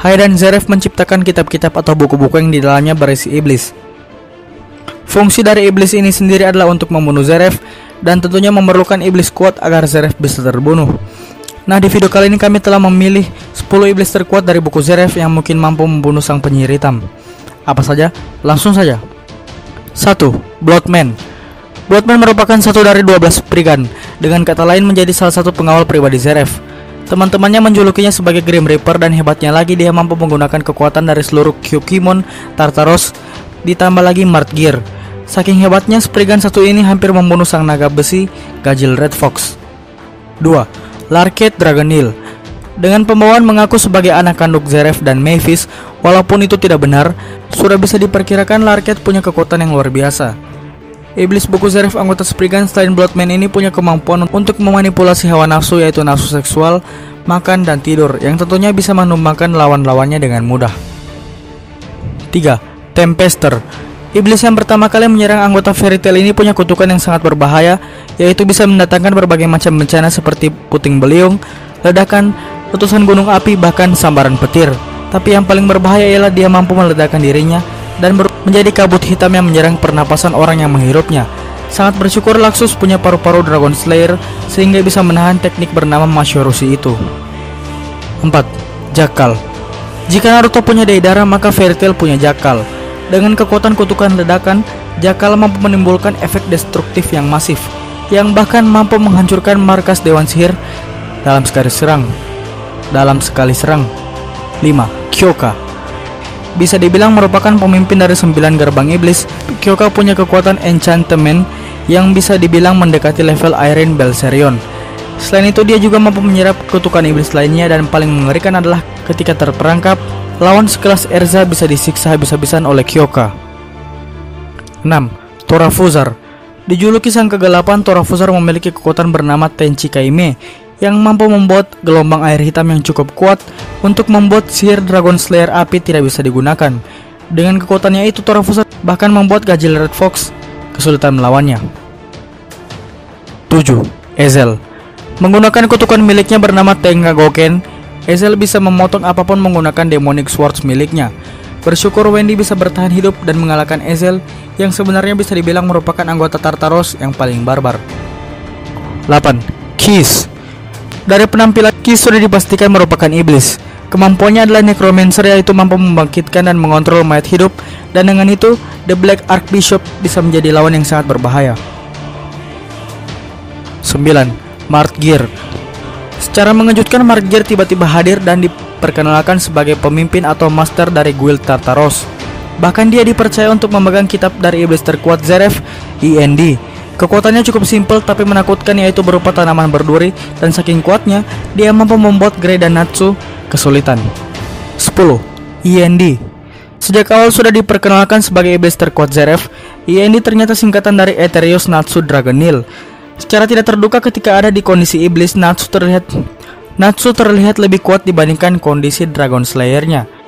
Haydan Zeref menciptakan kitab-kitab atau buku-buku yang di dalamnya berisi iblis. Fungsi dari iblis ini sendiri adalah untuk membunuh Zeref dan tentunya memerlukan iblis kuat agar Zeref bisa terbunuh. Nah di video kali ini kami telah memilih 10 iblis terkuat dari buku Zeref yang mungkin mampu membunuh sang penyihir hitam. Apa saja? Langsung saja. 1. Bloodman Bloodman merupakan satu dari 12 Spriggan, dengan kata lain menjadi salah satu pengawal pribadi Zeref. Teman-temannya menjulukinya sebagai Grim Reaper dan hebatnya lagi dia mampu menggunakan kekuatan dari seluruh Kyukimon Tartaros ditambah lagi Mart Gear Saking hebatnya, Spriggan satu ini hampir membunuh sang naga besi, Gajil Red Fox. 2. Larket Dragonil Dengan pembawaan mengaku sebagai anak kandung Zeref dan Mavis, walaupun itu tidak benar, sudah bisa diperkirakan Larket punya kekuatan yang luar biasa. Iblis buku Zeref anggota Spriggan selain Bloodman ini punya kemampuan untuk memanipulasi hawa nafsu yaitu nafsu seksual, makan, dan tidur yang tentunya bisa menumbangkan lawan-lawannya dengan mudah. 3. Tempester Iblis yang pertama kali menyerang anggota Fairy Tail ini punya kutukan yang sangat berbahaya, yaitu bisa mendatangkan berbagai macam bencana seperti puting beliung, ledakan, letusan gunung api, bahkan sambaran petir. Tapi yang paling berbahaya ialah dia mampu meledakkan dirinya dan menjadi kabut hitam yang menyerang pernapasan orang yang menghirupnya. Sangat bersyukur Laxus punya paru-paru Dragon Slayer sehingga bisa menahan teknik bernama Masyorushi itu. 4. Jakal Jika Naruto punya Deidara maka Fairy punya Jakal. Dengan kekuatan kutukan ledakan, Jakal mampu menimbulkan efek destruktif yang masif, yang bahkan mampu menghancurkan markas Dewan Sihir dalam sekali serang. Dalam sekali serang. 5. Kyoka Bisa dibilang merupakan pemimpin dari sembilan gerbang iblis, Kyoka punya kekuatan enchantment yang bisa dibilang mendekati level Iron Belserion. Selain itu dia juga mampu menyerap kutukan iblis lainnya dan paling mengerikan adalah ketika terperangkap lawan sekelas Erza bisa disiksa habis-habisan oleh Kyoka. 6. Torafuzar Dijuluki sang kegelapan, Torafuzar memiliki kekuatan bernama Tenchi Kaime yang mampu membuat gelombang air hitam yang cukup kuat untuk membuat sihir Dragon Slayer api tidak bisa digunakan. Dengan kekuatannya itu, Torafuzar bahkan membuat Gajil Red Fox kesulitan melawannya. 7. Ezel Menggunakan kutukan miliknya bernama Tenga Goken, Hazel bisa memotong apa pun menggunakan demonic swords miliknya. Bersyukur Wendy bisa bertahan hidup dan mengalahkan Ezel yang sebenarnya bisa dibilang merupakan anggota Tartaros yang paling barbar. 8. Kiss Dari penampilan Kiss sudah dipastikan merupakan iblis. Kemampuannya adalah necromancer yaitu mampu membangkitkan dan mengontrol mayat hidup dan dengan itu The Black Archbishop bisa menjadi lawan yang sangat berbahaya. 9. Mart Gear Secara mengejutkan Margir tiba-tiba hadir dan diperkenalkan sebagai pemimpin atau master dari guild Tartaros. Bahkan dia dipercaya untuk memegang kitab dari iblis terkuat Zeref, IND. Kekuatannya cukup simpel tapi menakutkan yaitu berupa tanaman berduri dan saking kuatnya dia mampu membuat Grey dan Natsu kesulitan. 10. IND Sejak awal sudah diperkenalkan sebagai iblis terkuat Zeref, IND ternyata singkatan dari Ethereus Natsu Dragonil Secara tidak terduga ketika ada di kondisi iblis, Natsu terlihat Natsu terlihat lebih kuat dibandingkan kondisi Dragon Slayer-nya.